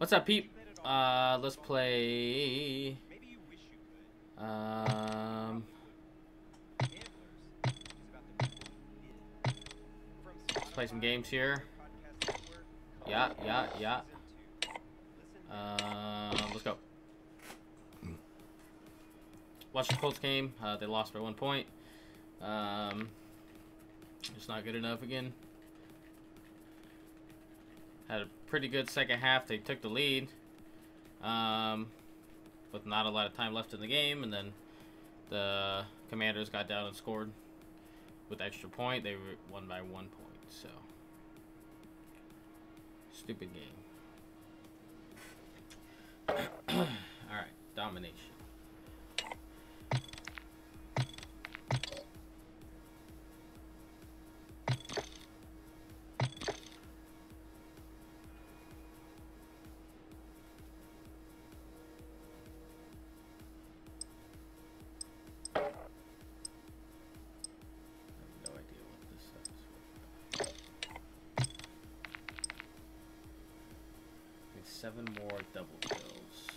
What's up, Pete? Uh, let's play. Um. Let's play some games here. Yeah, yeah, yeah. Um, let's go. Watch the Colts game. Uh, they lost by one point. Um, it's not good enough again. Had a pretty good second half. They took the lead. Um, with not a lot of time left in the game, and then the Commanders got down and scored with extra point. They won by one point. So stupid game. All right, domination. Seven more double kills.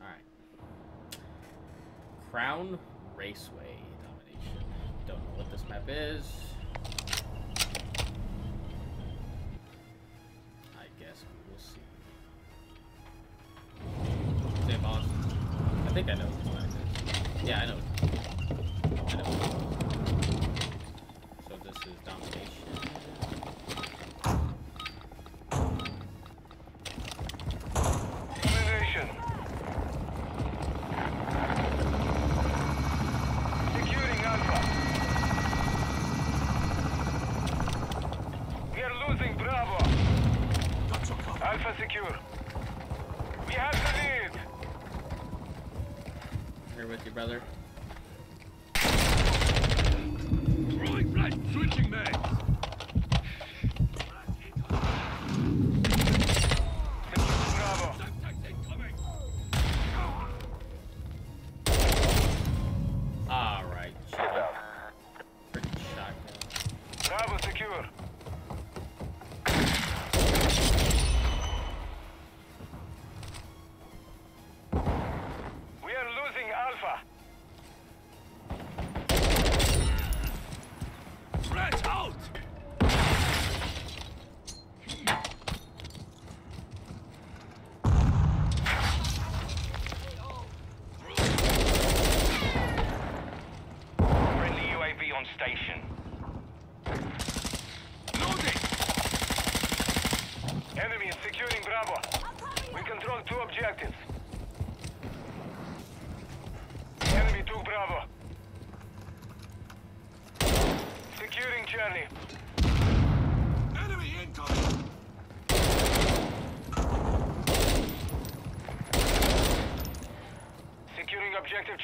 Alright. Crown Raceway domination. Don't know what this map is. I guess we will see. Say Boston. I think I know what this map is. Yeah, I know. I know. So this is domination. Domination. Securing Alpha. We are losing Bravo. Alpha secure. We have the lead. Here with you, brother. Rolling right, switching mags.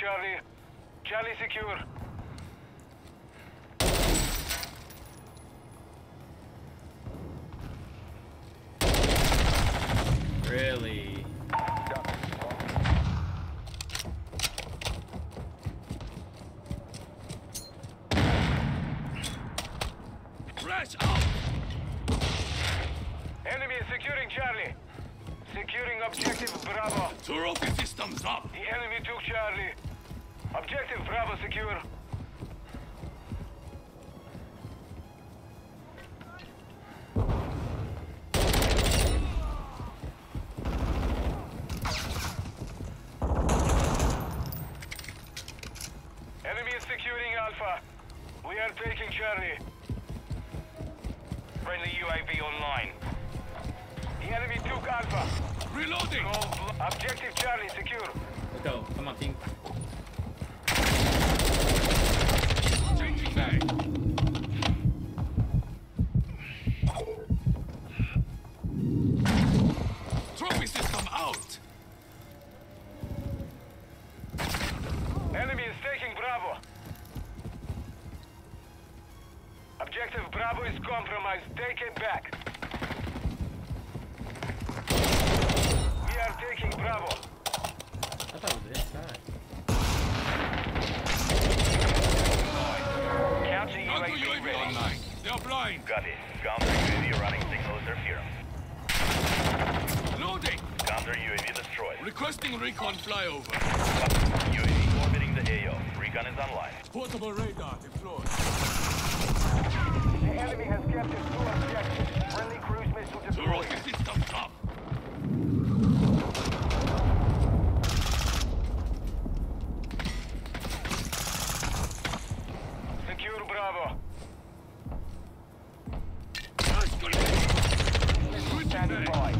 Charlie. Charlie secure. Really? Threat out! Enemy is securing Charlie. Securing objective Bravo. Trophy systems up! The enemy took Charlie. Objective Bravo secure. Enemy is securing Alpha. We are taking Charlie. Friendly UAV online. The enemy took Alpha. Reloading! Gold blo- Objective Charlie secure. Let's go. Come on, team. Requesting recon flyover. UAV orbiting the AO. Recon is online. Portable radar deployed. The enemy has captured two objectives. Friendly cruise missile Two deployed. rocket systems up. Secure Bravo. Switching Standing by.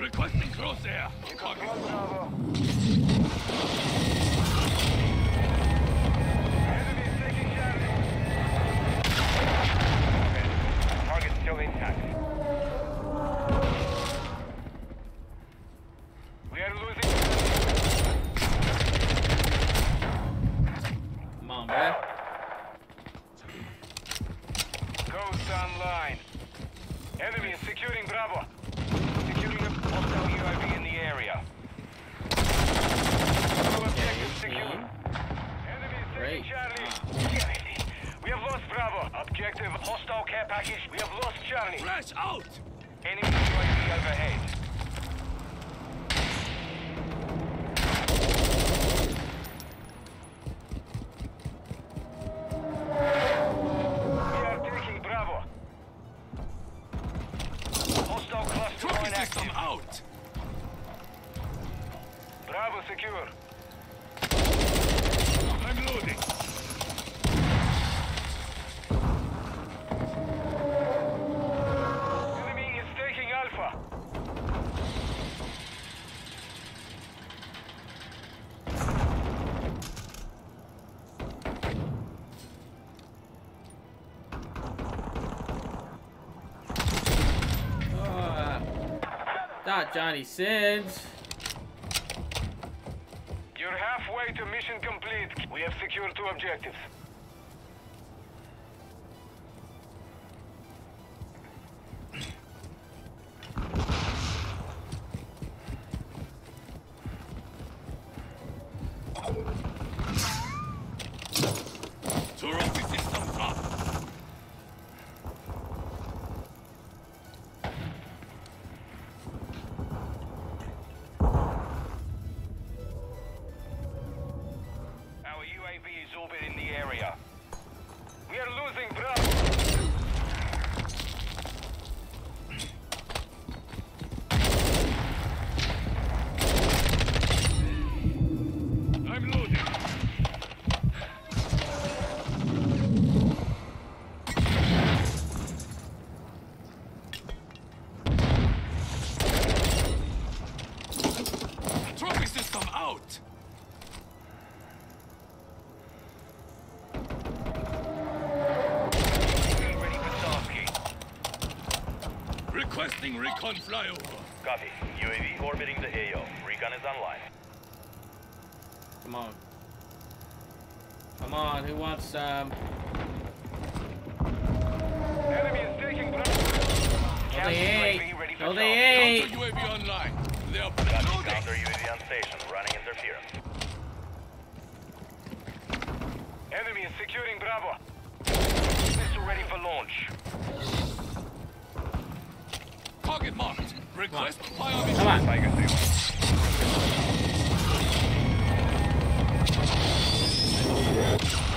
Requesting crosshair. Copy. Enemy is Charlie. We have lost Bravo. Objective hostile care package. We have lost Charlie. Flash out. Enemy UAV overhead. Not Johnny Sins. You're halfway to mission complete. We have secured two objectives. Requesting recon flyover. Copy. UAV orbiting the AO. Recon is online. Come on. Come on, who wants um Enemy is taking Bravo. No Counter they ain't. UAV ready for No they ain't. UAV online. They are Copy. loading. Counter UAV on station. Running interference. Enemy is securing Bravo. Missile ready for launch. Target marked. Request. Come on. Tiger 3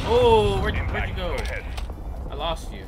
Oh, where'd, where'd you go? I lost you.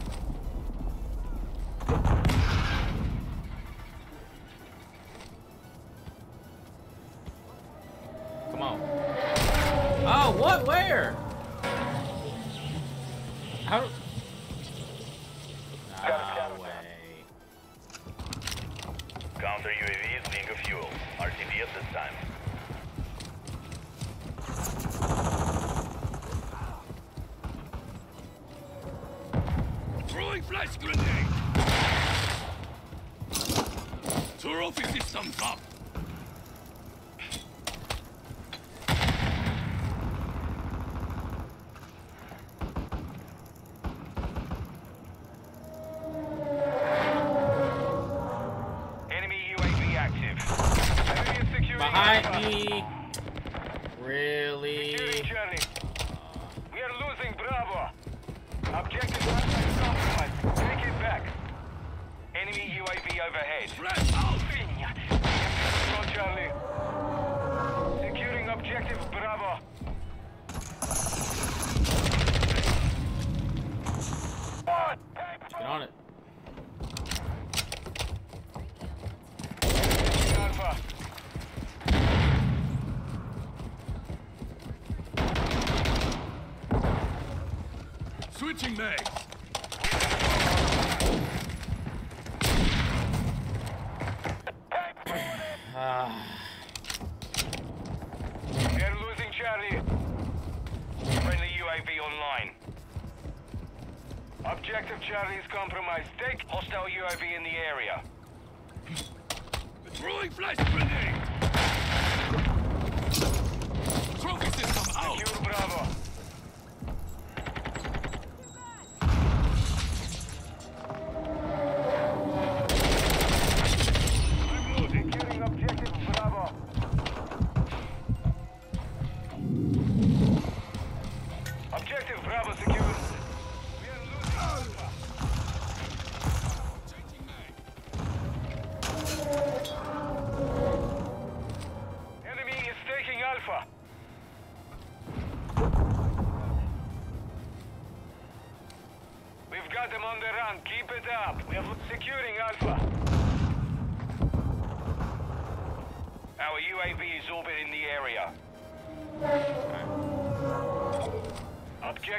Behind Alpha. me. Really? Securing Charlie. We are losing Bravo. Objective Alpha is compromised. Take it back. Enemy UAV overhead. Flash out. We have Charlie. Securing objective Bravo. One. Let's get on it. Alpha. Switching mags. They're losing Charlie. Friendly UAV online. Objective Charlie is compromised. Take hostile UAV in the area. Throwing flash grenade.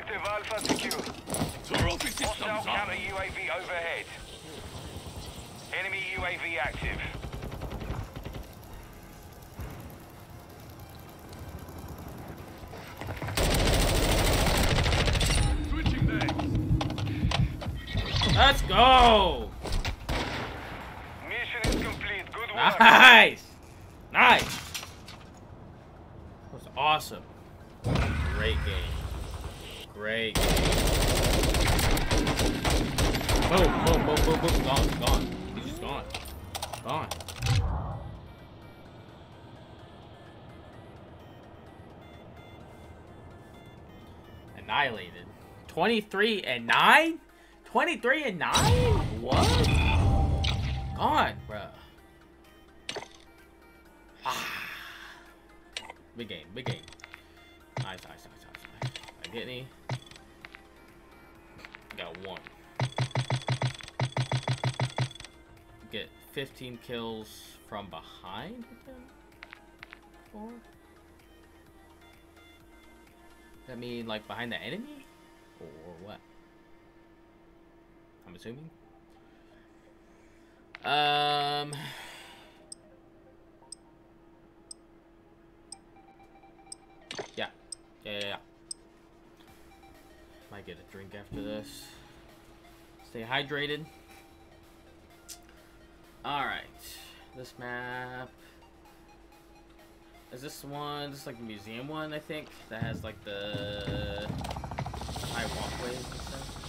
Objective Alpha secure. Trophy systems Hostile up. counter UAV overhead. Enemy UAV active. Annihilated. 23 and 9? 23 and 9? What? Gone, bruh. Ah. Big game, big game. Nice, nice, nice, nice, nice. I get any? Got one. Get 15 kills from behind with? Four? That mean like behind the enemy? Or what? I'm assuming. Um Yeah. Yeah, yeah, yeah. Might get a drink after this. Stay hydrated. Alright. This map. Is this one? This is like the museum one, I think, that has like the high walkways and stuff.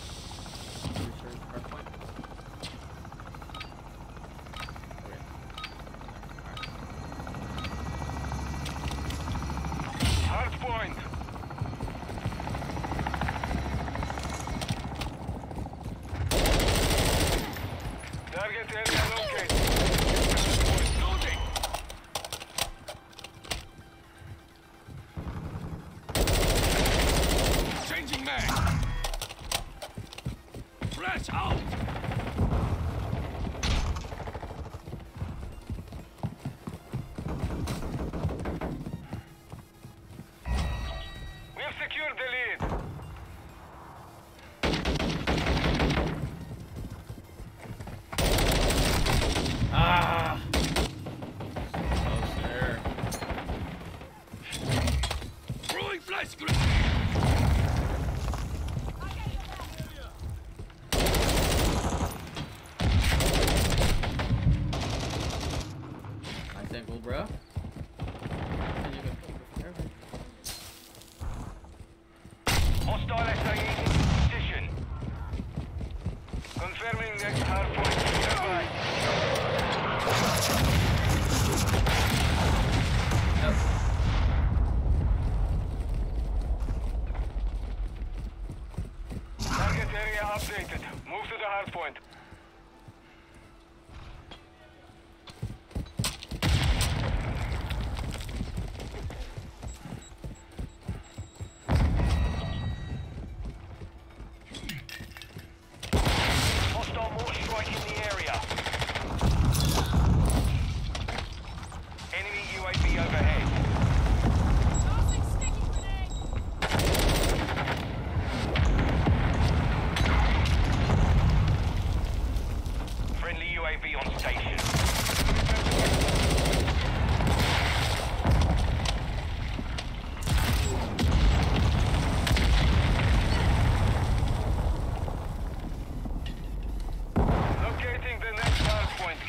Throwing flash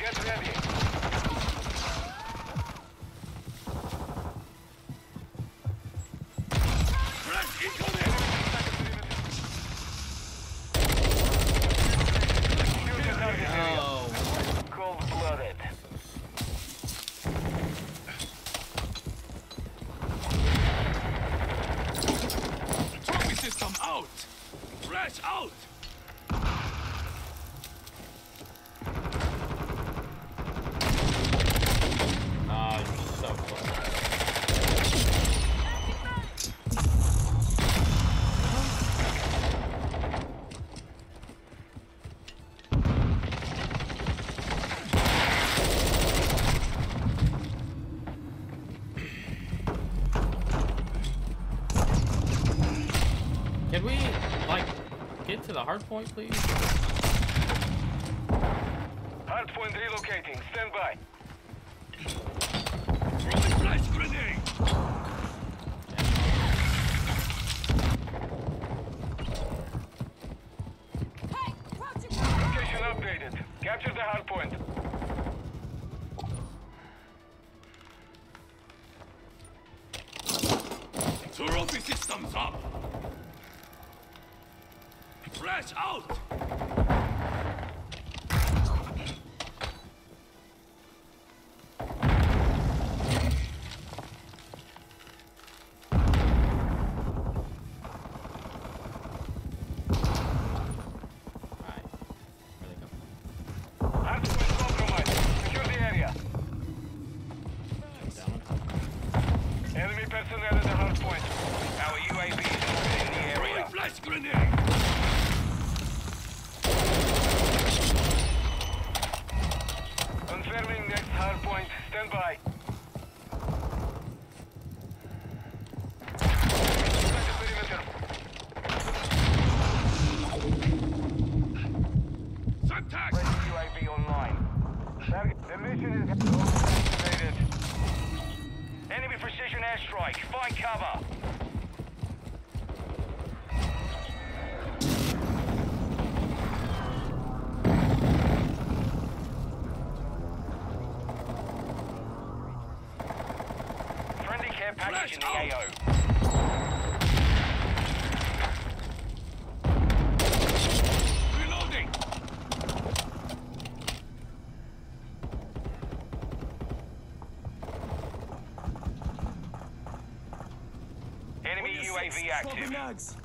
Get ready. hard point, please? Hard point relocating. Stand by. Location updated. Capture the hard point. Two systems up. Flash out! Gunpoint, stand by. UAV active.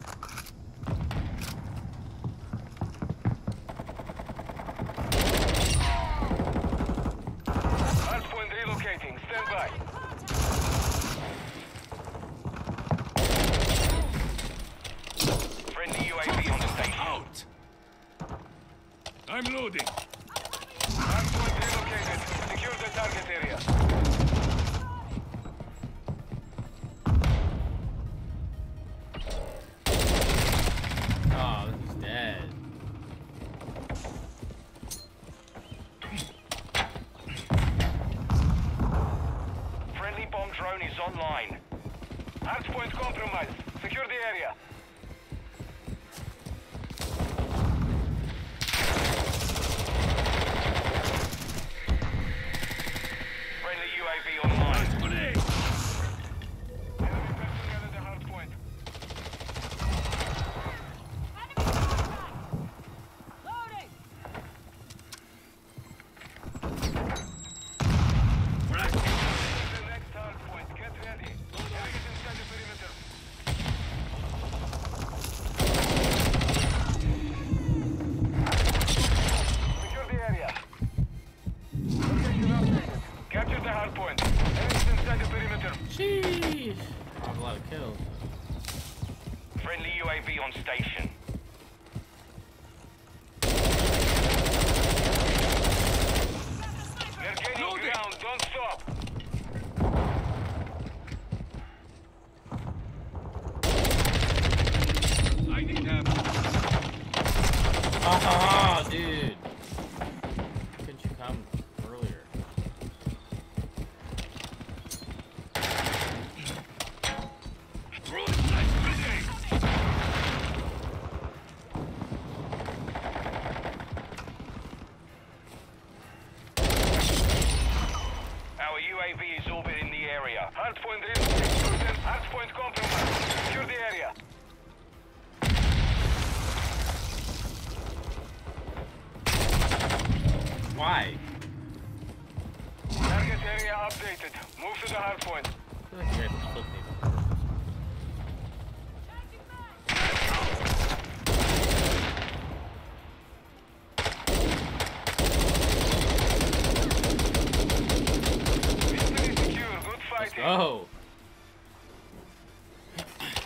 Go.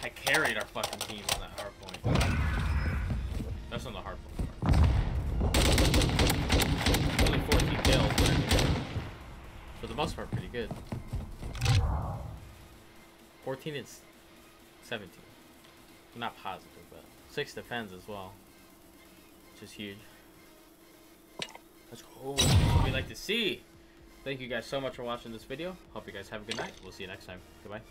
I carried our fucking team on that hard point. That's on the hard point. Only 14 kills, but for the most part, pretty good. 14 and s- 17. Not positive, but six defends as well, which is huge. Let's go. What we like to see. Thank you guys so much for watching this video. Hope you guys have a good night. We'll see you next time. Goodbye.